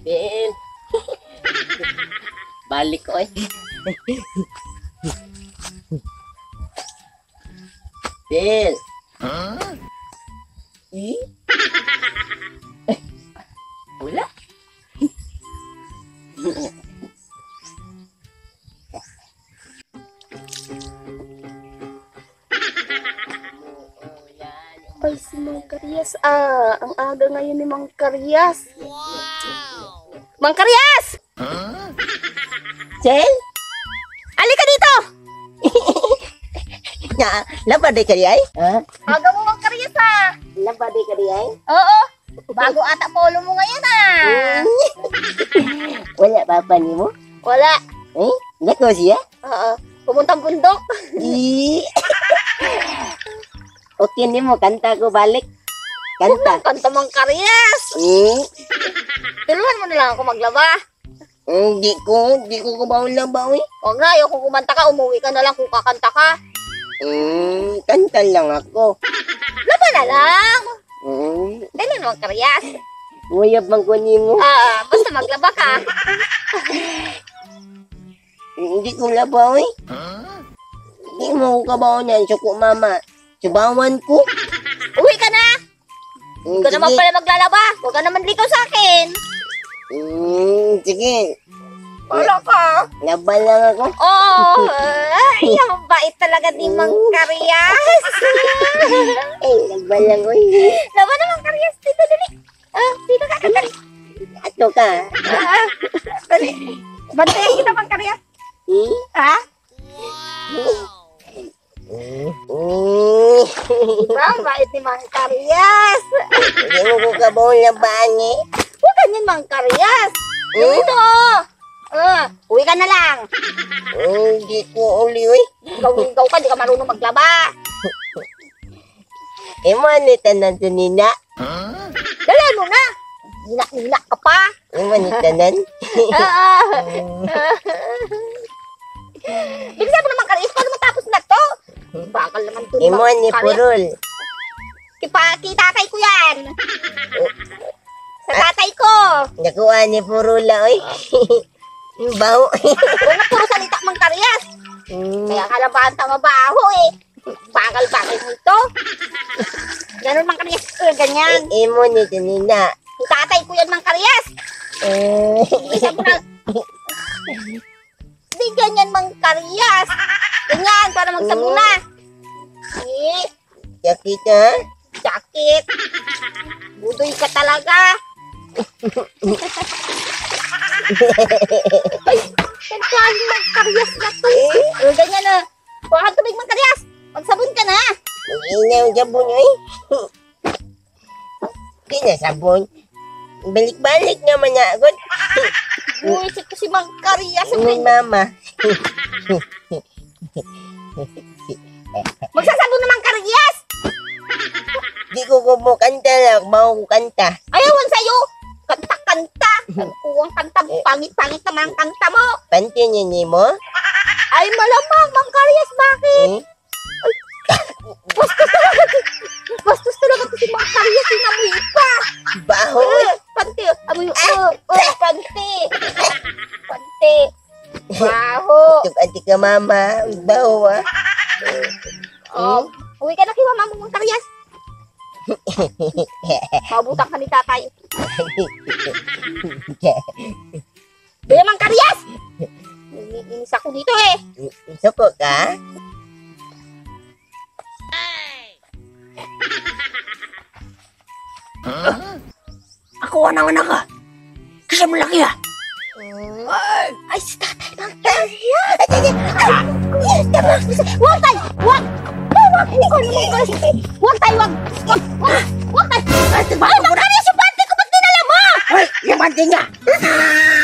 Balik ko eh. Bill. Eh? Wala. Ay, si Mang Karyas. Ah, ang aga ngayon ni Mang Karyas. Mang Karyas! Sel? Alika dito! Na, labad ka di ay? Ha? Aga mo Mang Karyas ah! Labad ka di ay? Oo! Bago ata polo mo ngayon ah! Wala pa ni mo? Wala. Eh? Nako siya? Oo. Pumuntang bundok. Eh. okay ni mo, kanta ko balik. Kanta. Kanta Mang Karyas! Hmm? Tulungan mo na lang ako maglaba. Hindi ko, hindi ko kumaon lang ba, eh? Huwag na, ayaw kung kumanta ka, umuwi ka na lang kung kakanta ka. Hmm, kanta lang ako. Laba na lang! Hmm, Dali na Mang Karyas. nguyab man ko ni mo. Ah, basta maglaba ka. Hindi ko labaw, eh. Hindi mo ko kabaw niyan, suko mama. Subawan ko. Uwi ka na! Huwag ka naman pala maglalaba. Huwag ka naman ligaw sa akin. Hmm, sige. Wala ka. Laban lang ako. Oh, ay, ang bait talaga ni Mang Karyas. Eh, laban lang ko. Laban na Mang Karyas. Dito, dali. Ah, dito ka, dali. Ato ka. Ah, dali. Bantayan kita, Mang Karyas. Hmm? Ha? Hmm. Hmm. Diba, bait ni Mang Karyas. Hindi mo ko kabaw eh. Ganyan, Mang Karyas. Yung Hmm? ito, oh. Ah, uwi ka na lang. Hmm, Hindi ko uli, eh. Gaw-gaw ka, di ka marunong maglaba. Eh, manita na ito nina. Dali mo na. Nina-nina ka pa. Eh, manita na. Ah, ah. Bilisan mo naman, Karyas. Paano matapos na to? Bakal naman to. Eh, mo ni Purul. Ipaki tatay ko yan. Sa tatay ko. Nakuha ni Purula, eh. Yung baho. Huwag na puro salita mang karyas. Hmm. Kaya kalabahan tama baho eh. Bakal-bakal mo ito. Ganun mang karyas. Eh, ganyan. Eh, mo ni ito nina. Si tatay ko yan mang karyas. Eh, Isa mo na. Hindi ganyan mang karyas. Ganyan, para magsabuna. Eh, sakit, ha? Sakit. Budoy ka talaga. Ay, kantaan ng karyas na to. Eh, ganyan na. Kuha ka tubig ng karyas. Magsabon ka na. Inaw sabon, eh. Hindi na sabon. Balik-balik naman na agad. Buisit ko si Mang Karyas. Ingon mama. Magsasabon naman karyas. Di ko kumukanta lang. Ko kanta. Ayawan sa'yo. Kanta-kanta. Kuwang kanta mo. Pangit-pangit naman ang kanta mo. Panty niya ni mo? Ay, malamang, Mang Karyas. Bakit? Eh? Bastos talaga. Bastos talaga to si Mang Karyas. Inamoy pa. Baho, eh. Oh, panty. Amoy, oh, oh, panty. Panty. Baho. Tuk-anti ka mama. Baho, ah. Oh, uwi ka na kay mama mo, Mang Karyas. Mabutang ka ni tatay. Kaya Mang Karyas! Inis ako dito eh. Suko ka? Ako ang anak ka. Kasi malaki ah. Ay, si tatay Mang Karyas! Huwag tayo! Huwag! Huwag! Ikaw naman Karyas! Huwag tayo! Huwag! Huwag! Huwag! Huwag tayo! Ay, Mang 我真的。啊